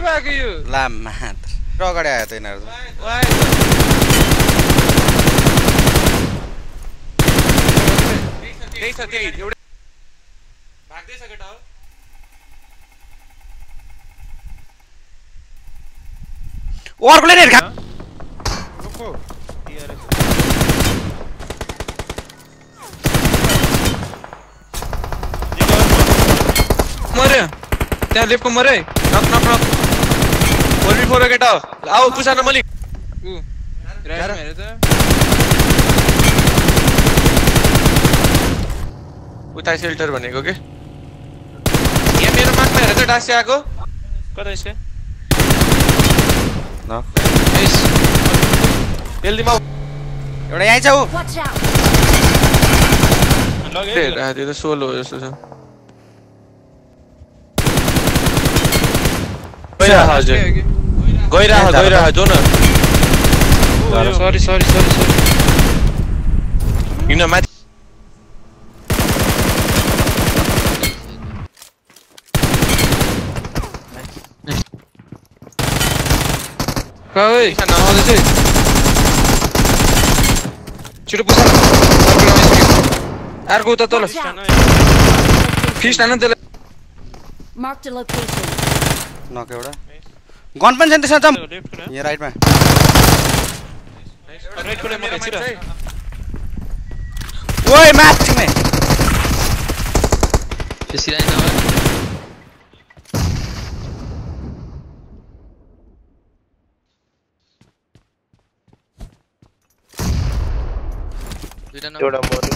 भएको यो ला मात्र अगाडि आयो त यिनीहरू। त्यही छ त्यही एउटा भाग्दैछ केटा हो अर्कोले नै रुको त्यहाँ लेफ्टको मर्यो नक. नक नक फोर बी फोर हो केटा हो आऊ पुसा मलिक। ऊ राइटमा हेर त। उता सेल्टर भनेको के यहाँ मेरो मागमा हेर त डासी आएको कता यसले ल यस जल्दीमा एउटा यहीँ छ ऊ त्यो त सोलो हो जस्तो छ हजुर गइरह गइरह जो न सरी सरी सरी सरी हिँड्न माथि छिटो पुस अर्को उता तल! फिस्ट हान त्यसलाई. नक एउटा गन पनि छ नि त्यसमा जम लेफ़्ट कुरा यहाँ राइटमा राइट कुरा म। हेर्छु र ओइ माथि नै। एउटा मर्यो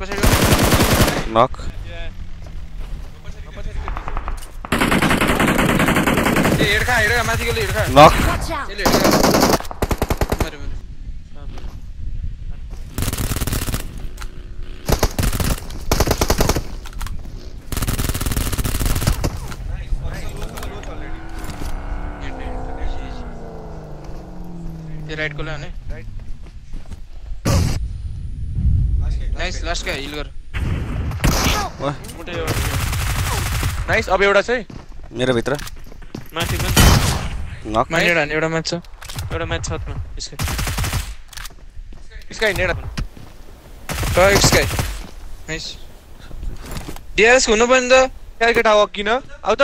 नक मर्यो ये राइट को लाने नाइस लास्ट का हिल कर नाइस अब एउटा चाहिँ मेरो भित्र? माथि पनि नक माइनेड हाने एउटा म्याच छ एउटा म्याच छतमा यसको स्काई नेड। र स्काई नाइस डिआरएस हुनु पनि त क्या केटा हो किन आउ त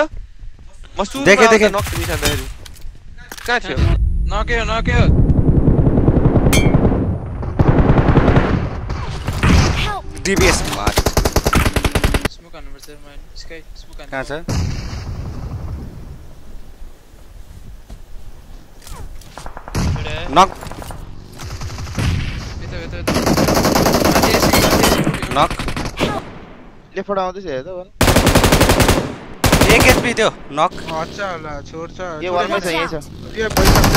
म सुरुमा देखेँ, देखेँ। नक दिइसक्दाखेरि कहाँ थियो नक्यो नक्यो Help! डिबिएस माथ स्मोक स्काई स्मोक हान्नु कहाँ छ एउटा नक यता यता यता माथि यसो, माथि यसो। नक लेफ्टबाट आउँदैछ हेर एक एचपी त्यो नक अच्छा होला छोड्छ यो वालमै छ यही छ यो भइसक्छ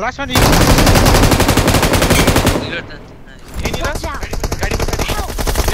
लास्टमा नि Watch out! गाडी पछाडि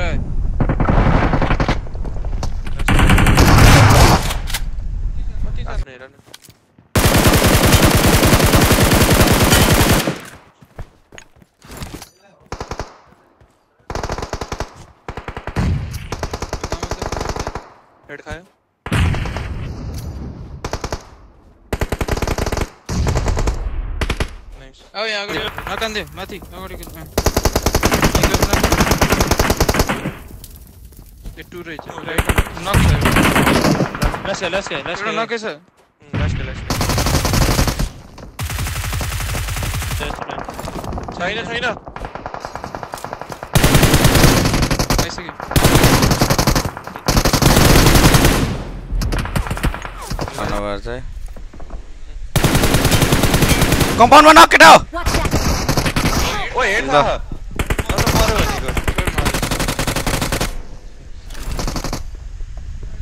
आयो। कति छ हेर न हेड खायो नाइस अब यहाँ अगाडि नकान्दे माथि The two rage. Oh, right. Knock sir. Last guy, last guy, last guy. Knock sir. Last guy, last guy. China, China. Nice again. China was there. Compound one knock it out. Watch out. Oh, yeah.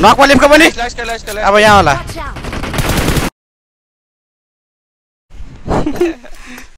Knock one, come on in. Slash, slash, slash. I'm.